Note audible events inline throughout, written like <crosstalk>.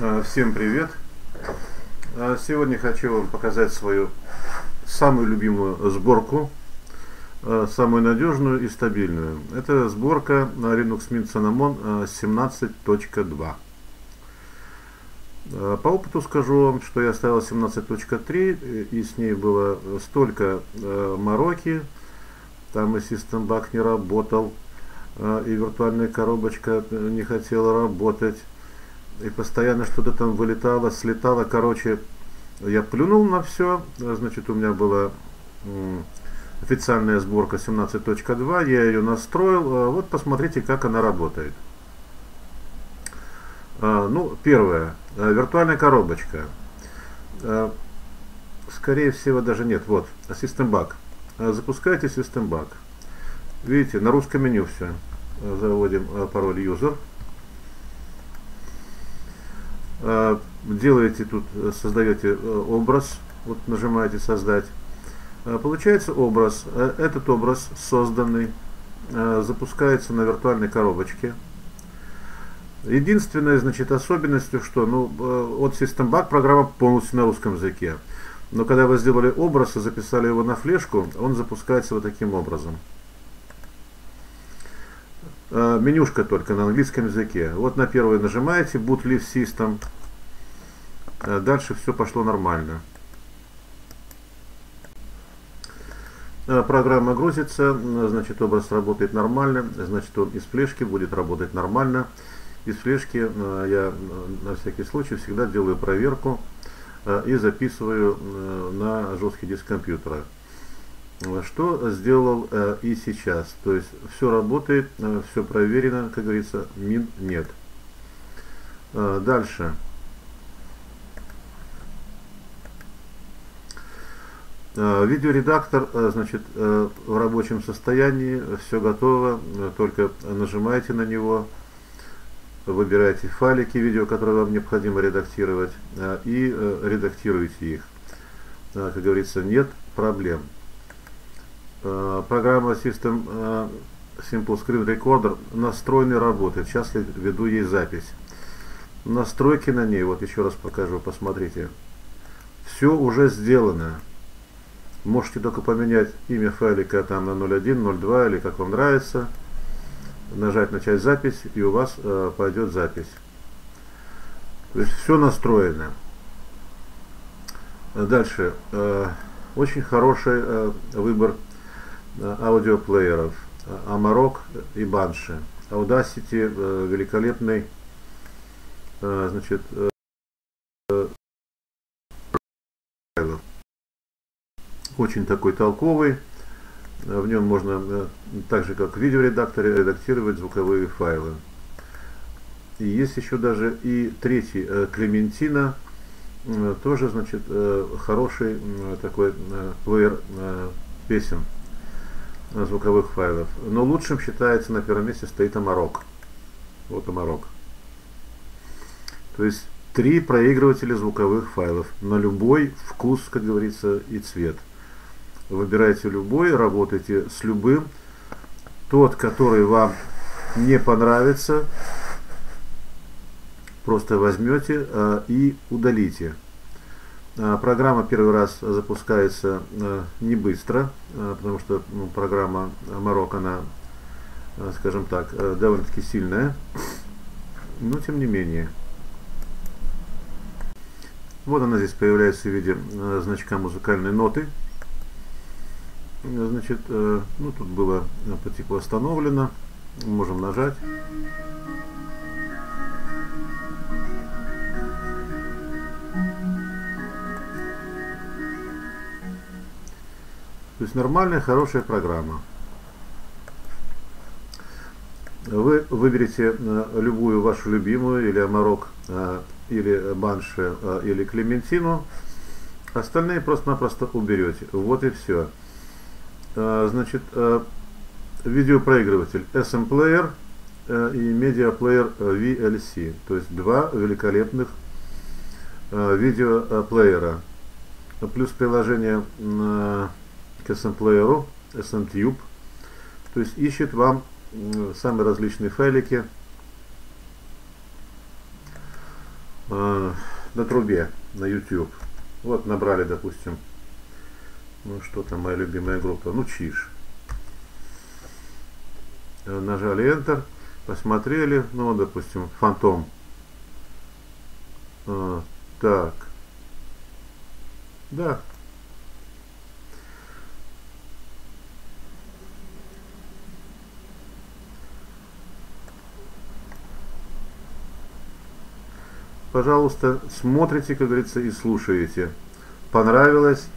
А, всем привет! А, сегодня хочу вам показать свою самую любимую сборку, а, самую надежную и стабильную. Это сборка Linux Mint Cinnamon 17.2. По опыту скажу вам, что я ставил 17.3 и с ней было столько мороки, там и System Bug не работал, и виртуальная коробочка не хотела работать, и постоянно что-то там вылетало, слетало, короче, я плюнул на все, значит, у меня была официальная сборка 17.2, я ее настроил, вот посмотрите, как она работает. Ну, первое, виртуальная коробочка. Скорее всего, даже нет, вот, System Bug. Запускайте System Bug. Видите, на русском меню все. Заводим пароль user. Э, делаете тут, э, создаете э, образ, вот нажимаете создать. Получается образ. Этот образ созданный запускается на виртуальной коробочке. Единственная, значит, особенностью, что, ну, от System Bug программа полностью на русском языке. Но когда вы сделали образ и записали его на флешку, он запускается вот таким образом. Менюшка только на английском языке. Вот на первый нажимаете Boot Leave System. Э, дальше все пошло нормально. Э, программа грузится, значит образ работает нормально, значит он из флешки будет работать нормально. Из флешки э, я на всякий случай всегда делаю проверку и записываю на жесткий диск компьютера. Что сделал и сейчас. То есть все работает, все проверено, как говорится, мин нет. Дальше. Э, видеоредактор, э, значит, э, в рабочем состоянии, все готово, только нажимаете на него, выбираете файлики видео, которые вам необходимо редактировать, и редактируете их. Как говорится, нет проблем. Программа System Simple Screen Recorder настроенный работает. Сейчас я веду ей запись. Настройки на ней, вот еще раз покажу, посмотрите. Все уже сделано. Можете только поменять имя файлика там на 01, 02 или как вам нравится. Нажать начать запись и у вас э, пойдет запись. То есть все настроено. Дальше. Э, очень хороший э, выбор э, аудиоплееров. Amarok и Banshee. Audacity э, великолепный э, значит, э, очень такой толковый. В нем можно, э, так же как в видеоредакторе, редактировать звуковые файлы. И есть еще даже и третий, э, Клементина, э, тоже, значит, хороший такой плеер песен звуковых файлов. Но лучшим считается на первом месте стоит Амарок. Вот Амарок. То есть три проигрывателя звуковых файлов на любой вкус, как говорится, и цвет. Выбирайте любой, работайте с любым. Тот, который вам не понравится, просто возьмете э, и удалите. Э, программа первый раз запускается э, не быстро, э, потому что ну, программа Марок, она, э, скажем так, довольно-таки сильная, <coughs> но тем не менее. Вот она здесь появляется в виде значка музыкальной ноты. Значит, ну тут было по типу остановлено. Можем нажать. То есть нормальная, хорошая программа. Вы выберете э, любую вашу любимую, или Амарок, э, или Банши, или Клементину. Остальные просто-напросто уберете. Вот и все. Значит, видеопроигрыватель SM Player и Player VLC. То есть два великолепных видеоплеера. Плюс приложение к SM Player, SM Tube. То есть ищет вам самые различные файлики. э, на трубе, на YouTube. Вот набрали, допустим, ну что там, моя любимая группа, ну Чиш. Э, нажали Enter, посмотрели, ну, допустим, Фантом. А, так. Да. Пожалуйста, смотрите, как говорится, и слушаете. Понравилось?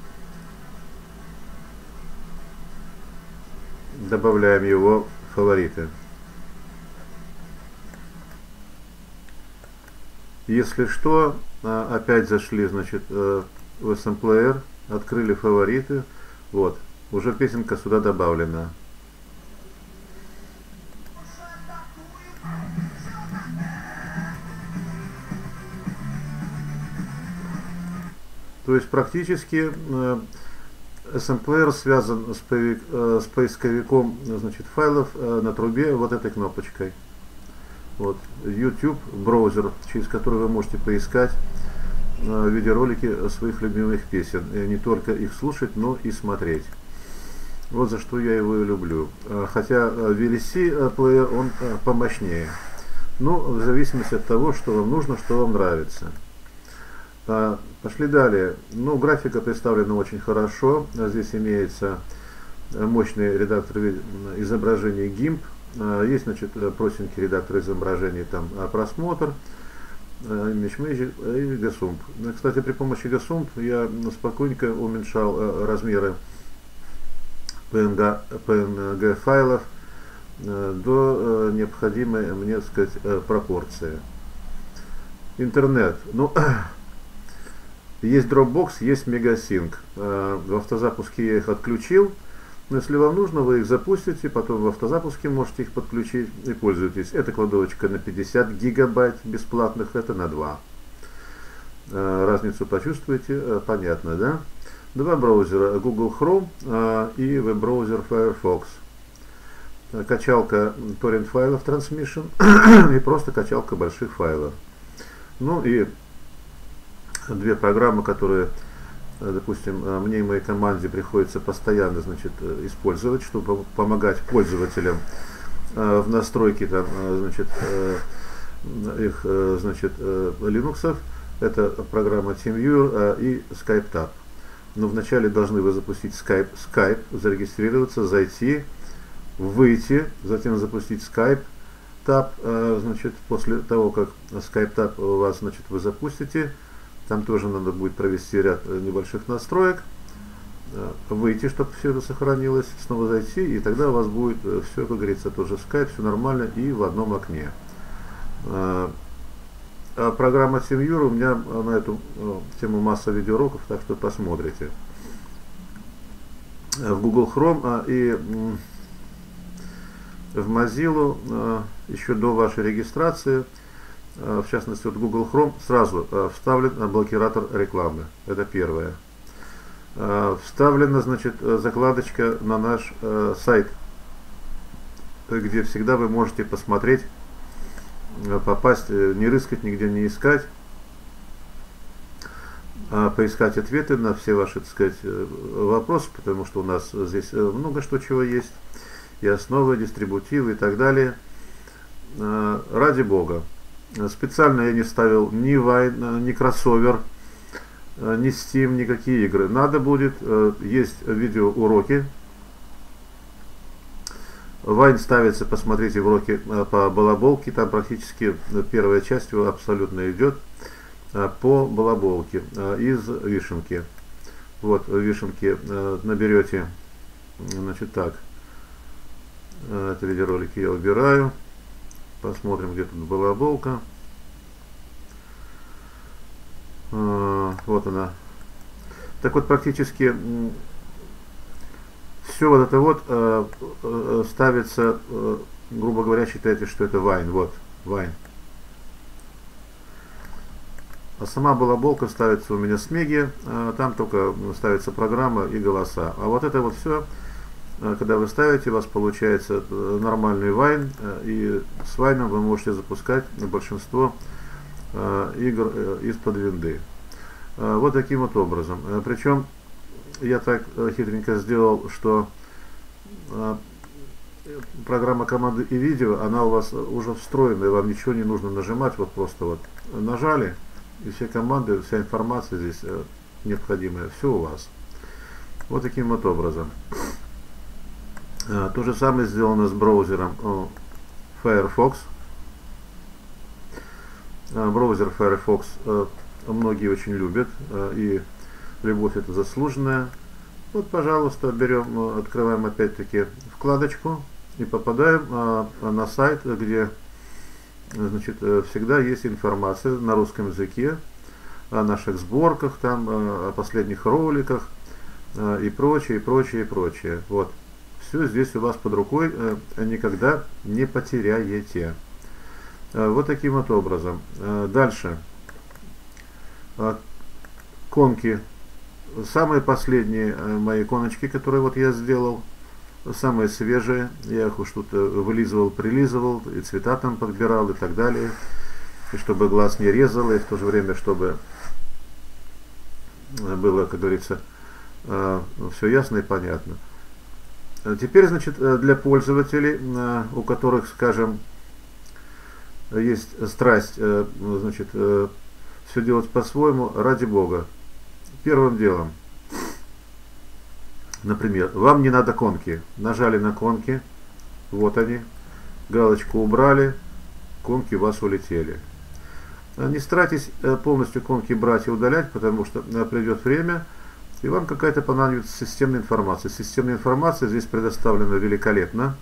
Добавляем его в фавориты. Если что, а, опять зашли, значит, э, в SM Player, открыли фавориты, вот, уже песенка сюда добавлена. То есть практически э, SM Player связан с, э, с поисковиком значит, файлов на трубе вот этой кнопочкой. Вот, YouTube браузер, через который вы можете поискать э, видеоролики своих любимых песен. И не только их слушать, но и смотреть. Вот за что я его и люблю. Э, хотя VLC э, плеер он помощнее. Но в зависимости от того, что вам нужно, что вам нравится. Пошли далее. Ну, графика представлена очень хорошо. Здесь имеется мощный редактор изображений GIMP а, есть, значит, э, простенький редактор изображений, там а, просмотр, Image Magic и GASUMP. Ну, кстати, при помощи GASUMP я спокойненько уменьшал э, размеры PNG, PNG файлов э, до необходимой, мне сказать, пропорции. Интернет. Ну, <clears throat> есть Dropbox, есть Megasync. В автозапуске я их отключил. Но если вам нужно, вы их запустите, потом в автозапуске можете их подключить и пользуйтесь. Это кладовочка на 50 гигабайт бесплатных, это на 2. Э, разницу почувствуете, э, понятно, да? Два браузера, Google Chrome э, и веб-браузер Firefox. Качалка torrent файлов Transmission <clears throat> и просто качалка больших файлов. Ну и две программы, которые Э, допустим, э, мне и моей команде приходится постоянно значит, э, использовать, чтобы помогать пользователям в настройке там, значит, их значит, Linux. Это программа TeamViewer и SkypeTab. Но вначале должны вы запустить Skype, Skype, зарегистрироваться, зайти, выйти, затем запустить Skype Tab, значит, после того, как Skype Tab у вас, значит, вы запустите, там тоже надо будет провести ряд э, небольших настроек, э, выйти, чтобы все это сохранилось, снова зайти, и тогда у вас будет э, все, как говорится, тоже Skype, все нормально и в одном окне. А программа TeamViewer у меня на эту тему масса видеоуроков, так что посмотрите. В Google Chrome а, и в Mozilla еще до вашей регистрации в частности вот Google Chrome, сразу э, вставлен блокиратор рекламы. Это первое. Э, вставлена, значит, закладочка на наш сайт, где всегда вы можете посмотреть, попасть, не рыскать, нигде не искать, а поискать ответы на все ваши, так сказать, вопросы, потому что у нас здесь много что чего есть, и основы, дистрибутивы и так далее. Ради Бога, Специально я не ставил ни Вайн, ни кроссовер, э, ни Steam, никакие игры. Надо будет, э, есть видеоуроки. Вайн ставится, посмотрите уроки э, по балаболке, там практически первая часть его абсолютно идет по балаболке из вишенки. Вот в вишенке наберете, значит так, это видеоролики я убираю. Посмотрим, где тут балаболка. А, вот она. Так вот, практически все вот это вот э, э, ставится, э, грубо говоря, считайте, что это вайн. Вот, вайн. А сама балаболка ставится у меня с Меги, а там только ставится программа и голоса. А вот это вот все когда вы ставите, у вас получается э, нормальный вайн, э, и с вайном вы можете запускать большинство игр из-под винды. Вот таким вот образом. Причем я так хитренько сделал, что программа команды и видео, она у вас уже встроена, и вам ничего не нужно нажимать, вот просто вот нажали, и все команды, вся информация здесь необходимая, все у вас. Вот таким вот образом. То же самое сделано с браузером Firefox. Браузер Firefox многие очень любят, и любовь это заслуженная. Вот, пожалуйста, берем, открываем опять-таки вкладочку и попадаем на сайт, где значит, всегда есть информация на русском языке о наших сборках, там, о последних роликах и прочее, и прочее, и прочее. Вот все здесь у вас под рукой, э, никогда не потеряете. Э, вот таким вот образом. Э, дальше. Конки. Самые последние мои коночки, которые вот я сделал, самые свежие. Я их уж тут вылизывал, прилизывал, и цвета там подбирал и так далее. И чтобы глаз не резал, и в то же время, чтобы было, как говорится, все ясно и понятно. Э, теперь, значит, э, для пользователей, э, у которых, скажем, есть страсть, значит, все делать по-своему, ради Бога. Первым делом, например, вам не надо конки. Нажали на конки, вот они, галочку убрали, конки у вас улетели. Не старайтесь полностью конки брать и удалять, потому что придет время, и вам какая-то понадобится системная информация. Системная информация здесь предоставлена великолепно.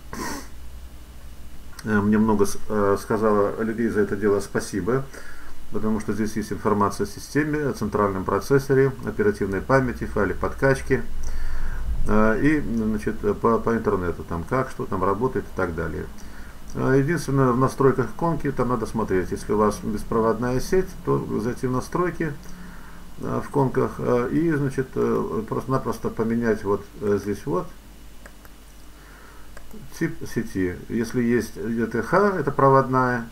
Э, мне много э, сказала людей за это дело спасибо, потому что здесь есть информация о системе, о центральном процессоре, оперативной памяти, файле подкачки э, и значит, по, по интернету, там как, что там работает и так далее. Единственное, в настройках конки там надо смотреть. Если у вас беспроводная сеть, то зайти в настройки, в конках э, и значит э, просто-напросто поменять вот э, здесь вот тип сети. Если есть ETH, это проводная,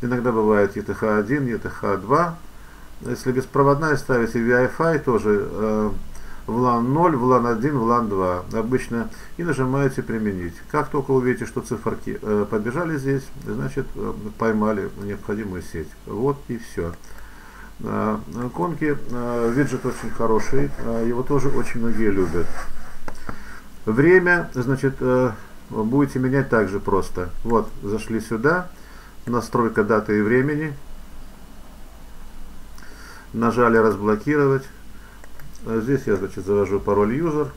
иногда бывает ETH1, ETH2. Если беспроводная ставите Wi-Fi, тоже в LAN 0, в LAN 1, в LAN 2 обычно и нажимаете применить. Как только увидите, что циферки побежали здесь, значит поймали необходимую сеть. Вот и все. Э, конки, э, виджет очень хороший, э, его тоже очень многие любят. Время, значит, будете менять также просто. Вот, зашли сюда, настройка даты и времени, нажали разблокировать. Здесь я, значит, завожу пароль user.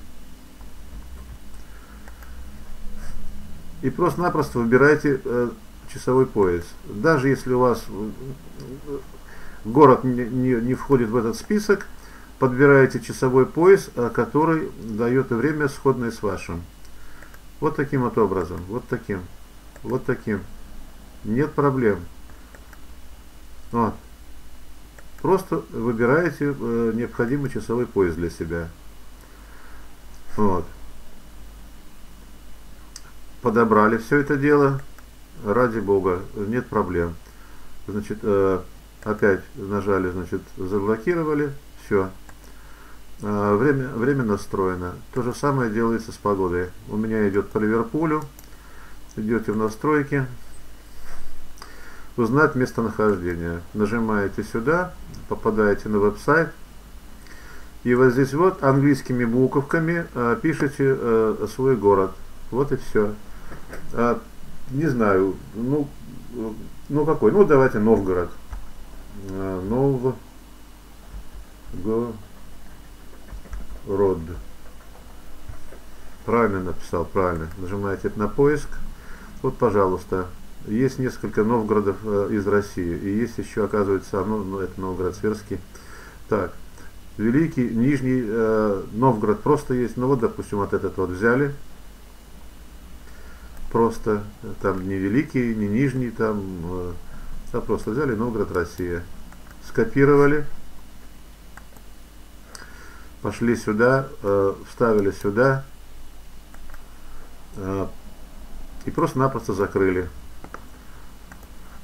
И просто-напросто выбираете часовой пояс. Даже если у вас город не, не, не входит в этот список, подбираете часовой пояс, э, который дает время сходное с вашим. Вот таким вот образом, вот таким, вот таким. Нет проблем. Вот. Просто выбираете э, необходимый часовой пояс для себя. Вот. Подобрали все это дело. Ради бога, нет проблем. Значит, э, опять нажали, значит, заблокировали, все. А, время, время настроено. То же самое делается с погодой. У меня идет по Ливерпулю. Идете в настройки. Узнать местонахождение. Нажимаете сюда, попадаете на веб-сайт. И вот здесь вот английскими буковками э, пишите э, свой город. Вот и все. Э, не знаю, ну, ну какой? Ну давайте Новгород. Новгород. Правильно написал, правильно. Нажимаете на поиск. Вот, пожалуйста, есть несколько Новгородов э, из России. И есть еще, оказывается, ну, ну это Новгород Сверский. Так, Великий, Нижний э, Новгород просто есть. Ну вот, допустим, вот этот вот взяли. Просто там не Великий, не Нижний, там э, а просто взяли Новгород, Россия. Скопировали. Пошли сюда, э, вставили сюда. Э, и просто-напросто закрыли.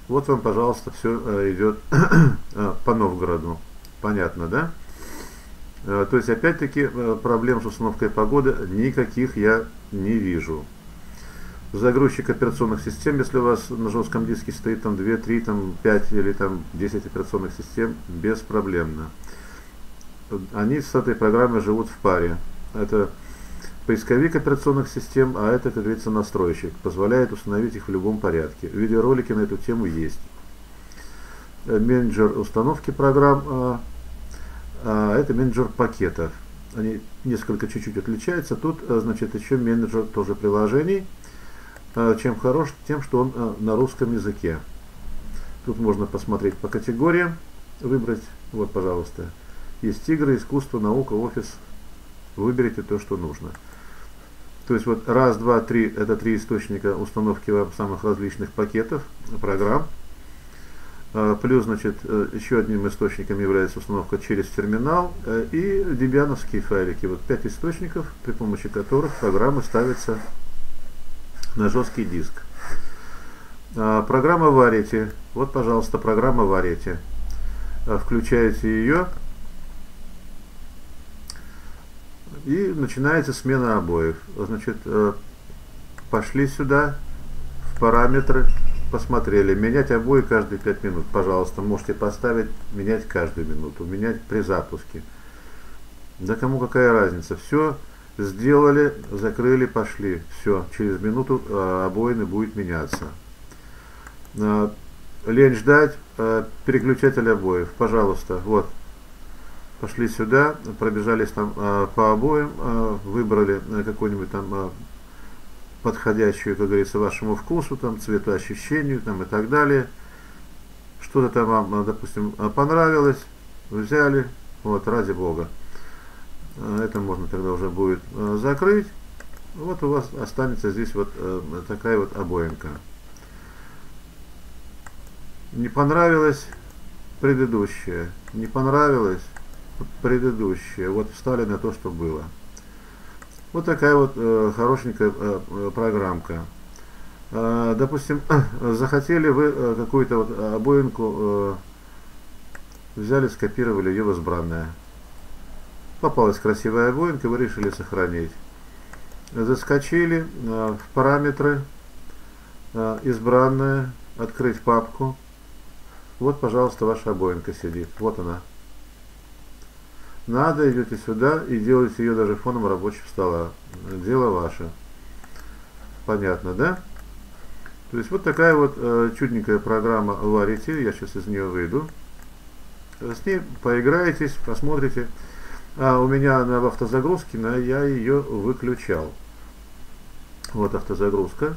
Вот вам, пожалуйста, все идет <clears throat> по Новгороду. Понятно, да? То есть, опять-таки, проблем с установкой погоды никаких я не вижу загрузчик операционных систем, если у вас на жестком диске стоит там 2, 3, там 5 или там 10 операционных систем, беспроблемно. Они с этой программой живут в паре. Это поисковик операционных систем, а это, как говорится, настройщик. Позволяет установить их в любом порядке. Видеоролики на эту тему есть. Э, менеджер установки программ, а, а это менеджер пакетов. Они несколько чуть-чуть отличаются. Тут, э, значит, еще менеджер тоже приложений – чем хорош, тем, что он а, на русском языке. Тут можно посмотреть по категориям, выбрать, вот, пожалуйста, есть игры, искусство, наука, офис, выберите то, что нужно. То есть вот раз, два, три, это три источника установки самых различных пакетов, программ. А, плюс, значит, э, еще одним источником является установка через терминал э, и дебиановские файлики. Вот пять источников, при помощи которых программы ставятся на жесткий диск. А, программа Variety. Вот, пожалуйста, программа Variety. А, включаете ее. И начинается смена обоев. Значит, э, пошли сюда, в параметры, посмотрели. Менять обои каждые 5 минут. Пожалуйста, можете поставить менять каждую минуту. Менять при запуске. Да кому какая разница. Все Сделали, закрыли, пошли. Все, через минуту э, обоины будет меняться. Э, лень ждать, э, переключатель обоев. Пожалуйста, вот. Пошли сюда, пробежались там э, по обоям, э, выбрали э, какую-нибудь там э, подходящую, как говорится, вашему вкусу, там, цветоощущению там, и так далее. Что-то там вам, допустим, понравилось, взяли, вот, ради бога. А, это можно тогда уже будет а, закрыть. Вот у вас останется здесь вот э, такая вот обоинка. Не понравилось предыдущее. Не понравилось предыдущее. Вот встали на то, что было. Вот такая вот э, хорошенькая э, программка. допустим, <coughs> захотели вы какую-то вот обоинку, взяли, скопировали ее в избранное. Попалась красивая воинка, вы решили сохранить. Заскочили э, в параметры, э, избранное, открыть папку. Вот, пожалуйста, ваша обоинка сидит. Вот она. Надо, идете сюда и делаете ее даже фоном рабочего стола. Дело ваше. Понятно, да? То есть вот такая вот э, чудненькая программа Varity. Я сейчас из нее выйду. С ней поиграетесь, посмотрите а у меня она в автозагрузке, но я ее выключал. Вот автозагрузка.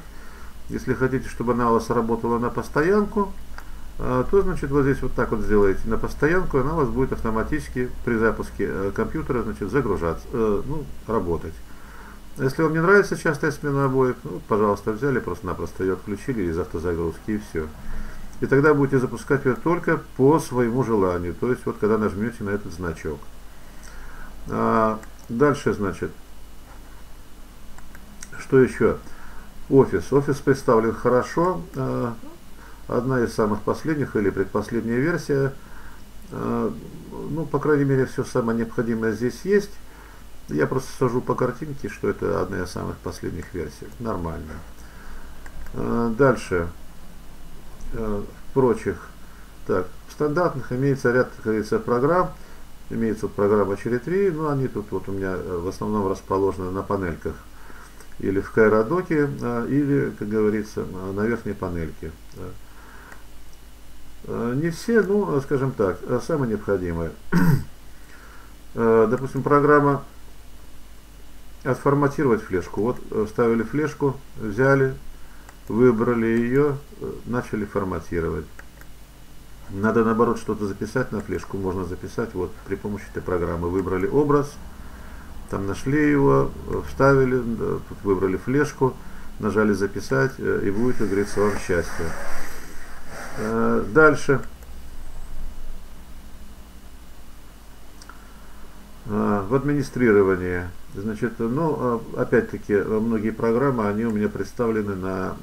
Если хотите, чтобы она у вас работала на постоянку, а, то значит вот здесь вот так вот сделаете на постоянку, она у вас будет автоматически при запуске э, компьютера значит загружаться, э, ну, работать. Если вам не нравится частая смена обоев, ну, пожалуйста, взяли просто-напросто ее отключили из автозагрузки и все. И тогда будете запускать ее только по своему желанию, то есть вот когда нажмете на этот значок. А, дальше, значит, что еще? Офис. Офис представлен хорошо. А, одна из самых последних или предпоследняя версия. А, ну, по крайней мере, все самое необходимое здесь есть. Я просто сажу по картинке, что это одна из самых последних версий. Нормально. А, дальше. В прочих. Так, в стандартных имеется ряд, как говорится, программ имеется программа 3, но они тут вот у меня э, в основном расположены на панельках. Или в Кайродоке, а, или, как говорится, на верхней панельке. Э, не все, ну, скажем так, самые необходимые. <clears throat> Э, допустим, программа отформатировать флешку. Вот вставили флешку, взяли, выбрали ее, начали форматировать. Надо наоборот что-то записать на флешку, можно записать вот при помощи этой программы. Выбрали образ, там нашли его, вставили, да, тут выбрали флешку, нажали записать э, и будет, как говорится, вам счастье. Э, дальше. Э, в администрировании. Значит, ну, опять-таки, многие программы, они у меня представлены на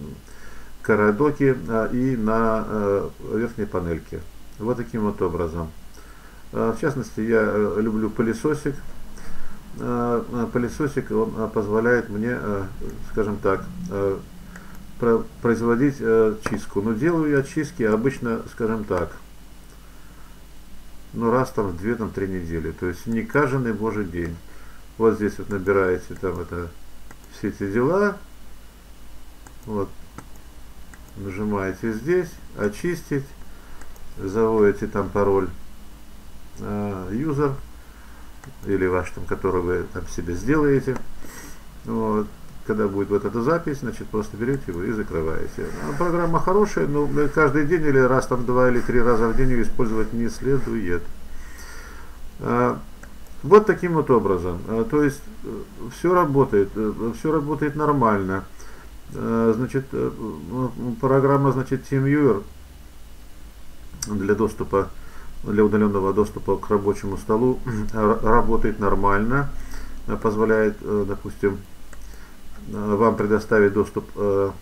Карадоке и на верхней панельке. Вот таким вот образом. В частности, я люблю пылесосик. Пылесосик он позволяет мне, скажем так, производить чистку. Но делаю я чистки обычно, скажем так, ну раз там в две, там три недели. То есть не каждый божий день. Вот здесь вот набираете там это все эти дела. Вот. Нажимаете здесь, очистить, заводите там пароль э, user или ваш там, который вы там себе сделаете. Вот. Когда будет вот эта запись, значит, просто берете его и закрываете. А программа хорошая, но каждый день или раз там два или три раза в день ее использовать не следует. А, вот таким вот образом. То есть э, все работает, э, все работает нормально. А, значит, э, программа, значит, TeamViewer для доступа, для удаленного доступа к рабочему столу <clears throat> работает нормально, позволяет, допустим, вам предоставить доступ к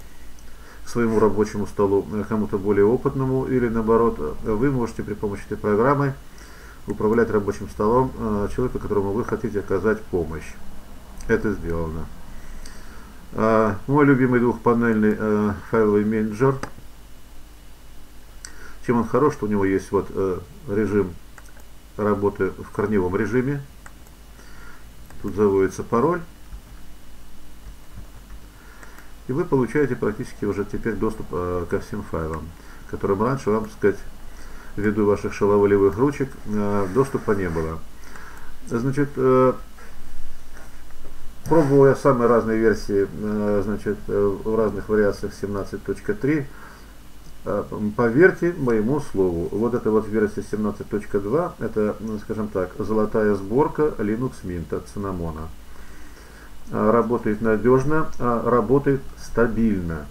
своему рабочему столу кому-то более опытному или наоборот, вы можете при помощи этой программы управлять рабочим столом э, человека, которому вы хотите оказать помощь. Это сделано. Э, мой любимый двухпанельный э, файловый менеджер. Чем он хорош, что у него есть вот режим работы в корневом режиме. Тут заводится пароль. И вы получаете практически уже теперь доступ ко всем файлам, которым раньше вам, так сказать, ввиду ваших шаловливых ручек э, доступа не было. Значит, э, пробовал я самые разные версии, э, значит, в разных вариациях 17.3. Поверьте моему слову, вот эта вот версия 17.2, это, ну, скажем так, золотая сборка Linux Mint Cinnamon. Работает надежно, работает стабильно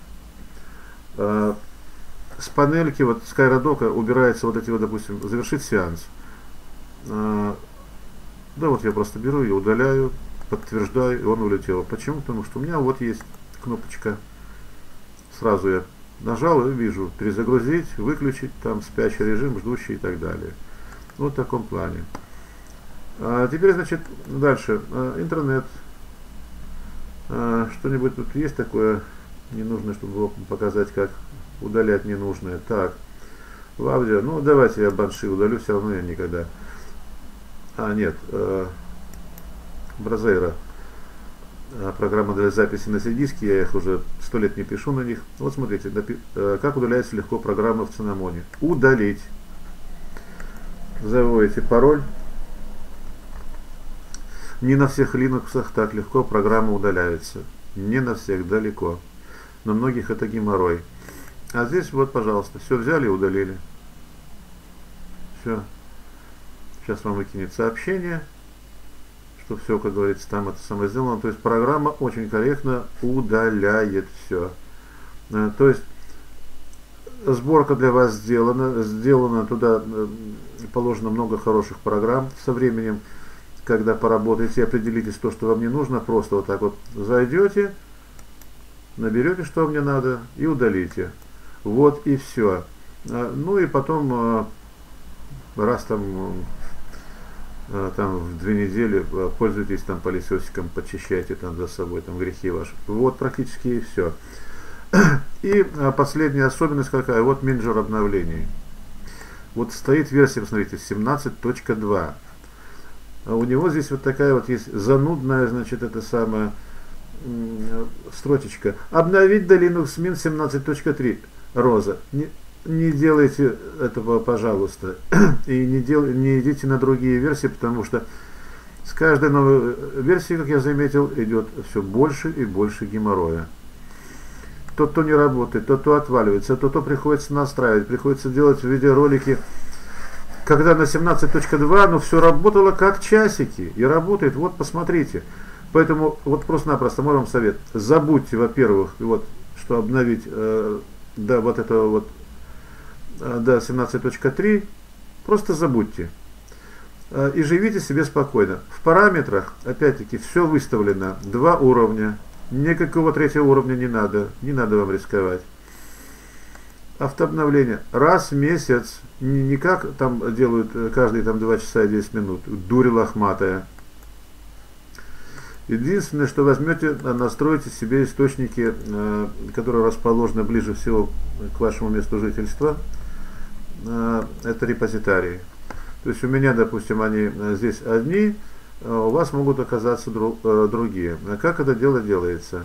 с панельки вот Skyrodoka убирается вот эти вот, допустим, завершить сеанс. А, да, вот я просто беру и удаляю, подтверждаю, и он улетел. Почему? Потому что у меня вот есть кнопочка. Сразу я нажал и вижу перезагрузить, выключить, там спящий режим, ждущий и так далее. Вот в таком плане. А теперь, значит, дальше. А, интернет. А, Что-нибудь тут есть такое, не нужно, чтобы было показать, как удалять ненужное. Так, в аудио, ну давайте я банши удалю, все равно я никогда. А, нет, э, Бразейра. Э, программа для записи на CD-диски, я их уже сто лет не пишу на них. Вот смотрите, э, как удаляется легко программа в Цинамоне. Удалить. Заводите пароль. Не на всех Linux так легко программа удаляется. Не на всех, далеко. На многих это геморрой. А здесь вот, пожалуйста, все взяли и удалили. Все. Сейчас вам выкинет сообщение, что все, как говорится, там это самое сделано. То есть программа очень корректно удаляет все. Э, то есть сборка для вас сделана, сделана туда э, положено много хороших программ. Со временем, когда поработаете, определитесь то, что вам не нужно, просто вот так вот зайдете, наберете, что вам не надо, и удалите. Вот и все. А, ну и потом, раз там, там в две недели пользуйтесь там пылесосиком, почищайте там за собой там грехи ваши. Вот практически и все. <clears throat> И последняя особенность какая? Вот менеджер обновлений. Вот стоит версия, посмотрите, 17.2. У него здесь вот такая вот есть занудная, значит, это самая строчечка. Обновить до Linux Mint 17.3. Роза, не делайте этого, пожалуйста, <clears throat> и не, дел, не идите на другие версии, потому что с каждой новой версией, как я заметил, идет все больше и больше геморроя. То, то не работает, то, то отваливается, то, то приходится настраивать, приходится делать видеоролики. Когда на 17.2, ну все работало как часики, и работает, вот посмотрите. Поэтому вот просто-напросто мой вам совет, забудьте, во-первых, вот, что обновить э, до вот этого вот, э, до 17.3, просто забудьте. Э, и живите себе спокойно. В параметрах, опять-таки, все выставлено. Два уровня. Никакого третьего уровня не надо. Не надо вам рисковать. Автообновление раз в месяц, не, как там делают каждые там 2 часа и 10 минут, дури лохматая. Единственное, что возьмете, настроите себе источники, которые расположены ближе всего к вашему месту жительства. Это репозитарии. То есть у меня, допустим, они здесь одни, а у вас могут оказаться другие. А как это дело делается?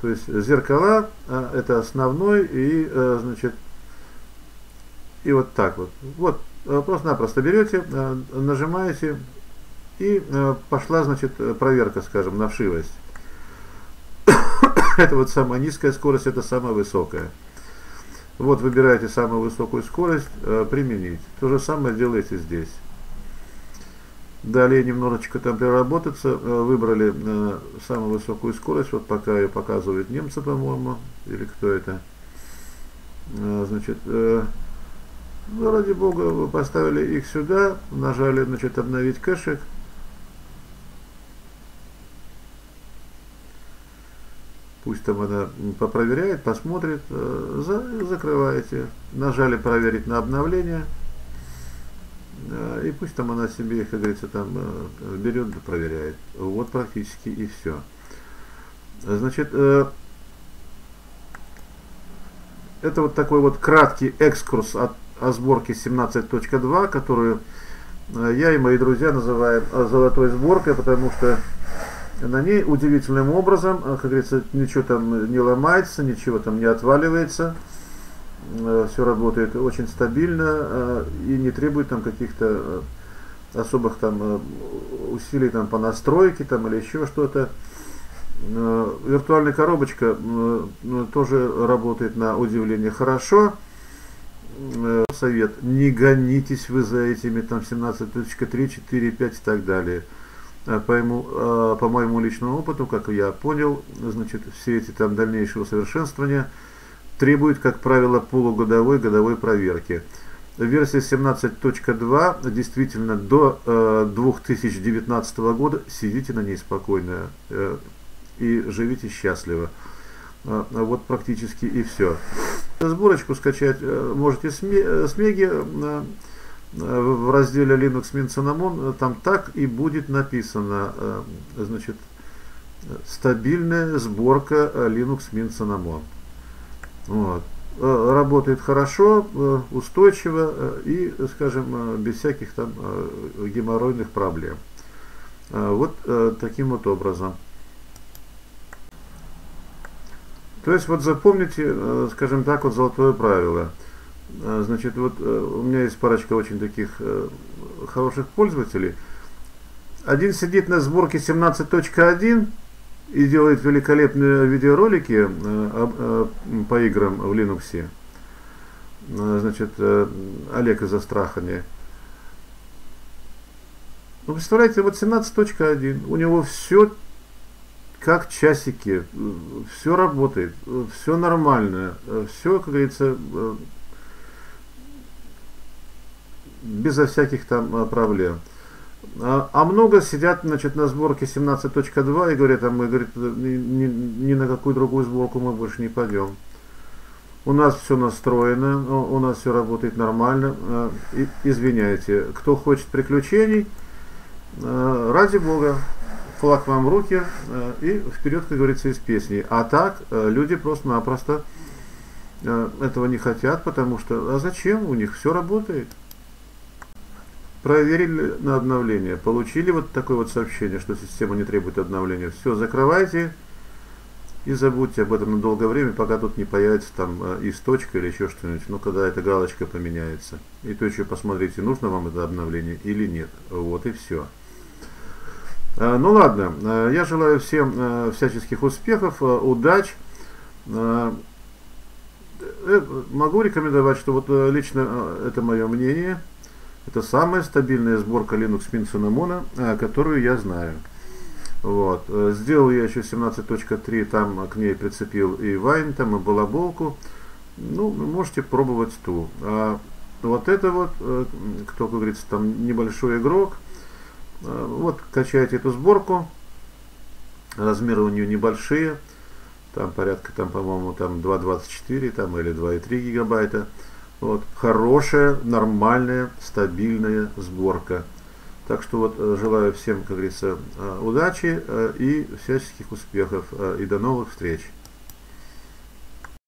То есть зеркала это основной и значит и вот так вот. Вот просто-напросто берете, нажимаете и пошла значит проверка, скажем, на вшивость. <coughs> это вот самая низкая скорость, это самая высокая. Вот выбираете самую высокую скорость, применить. То же самое делаете здесь. Далее немножечко там приработаться, э, выбрали э, самую высокую скорость, вот пока ее показывают немцы, по-моему, или кто это. Э, значит, ну, ради бога, вы поставили их сюда, нажали, значит, обновить кэшек. Пусть там она попроверяет, посмотрит, закрываете. Нажали проверить на обновление и пусть там она себе, как говорится, там э, берет да проверяет. Вот практически и все. Значит, э, это вот такой вот краткий экскурс от, о сборке 17.2, которую э, я и мои друзья называем золотой сборкой, потому что на ней удивительным образом, как говорится, ничего там не ломается, ничего там не отваливается. Э, все работает очень стабильно э, и не требует там каких-то э, особых там усилий там по настройке там или еще что-то. Виртуальная коробочка ну, тоже работает на удивление хорошо. Совет, не гонитесь вы за этими там 17.3, 4, 5 и так далее. По, ему, по моему личному опыту, как я понял, значит, все эти там дальнейшие усовершенствования – требует, как правило, полугодовой годовой проверки. Версия 17.2 действительно до э, 2019 года сидите на ней спокойно э, и живите счастливо. Э, вот практически и все. Сборочку скачать э, можете с, э, Меги э, в разделе Linux Mint Cinnamon. Там так и будет написано, э, значит, стабильная сборка Linux Mint Cinnamon. Вот. Э, работает хорошо, э, устойчиво э, и, скажем, без всяких там геморройных проблем. Вот таким вот образом. То есть вот запомните, скажем так, вот золотое правило. Значит, вот у меня есть парочка очень таких хороших пользователей. Один сидит на сборке 17.1, и делает великолепные видеоролики э, э, по играм в Linux. Э, значит, Олег из Астрахани. Ну, представляете, вот 17.1, у него все как часики, все работает, все нормально, все, как говорится, безо всяких там проблем. А, а много сидят значит, на сборке 17.2 и говорят, а мы говорит, ни, ни, на какую другую сборку мы больше не пойдем. У нас все настроено, у нас все работает нормально. А, извиняйте, кто хочет приключений, а, ради бога, флаг вам в руки и вперед, как говорится, из песни. А так люди просто-напросто этого не хотят, потому что, а зачем? У них все работает. Проверили на обновление, получили вот такое вот сообщение, что система не требует обновления. Все, закрывайте и забудьте об этом на долгое время, пока тут не появится там э, из или еще что-нибудь. Ну, когда эта галочка поменяется. И то еще посмотрите, нужно вам это обновление или нет. Вот и все. Э, ну ладно, э, я желаю всем всяческих успехов, удач. Могу рекомендовать, что вот лично это мое мнение – это самая стабильная сборка Linux Mint Cinnamon, э, которую я знаю. Вот. Э, сделал я еще 17.3, там к ней прицепил и Вайн, там и балаболку. Ну, можете пробовать ту. А вот это вот, э, кто, как говорится, там небольшой игрок, вот качаете эту сборку, размеры у нее небольшие, там порядка, там, по-моему, там 2.24 там, или 2.3 гигабайта. Вот. Хорошая, нормальная, стабильная сборка. Так что вот э, желаю всем, как говорится, э, удачи э, и всяческих успехов. И до новых встреч.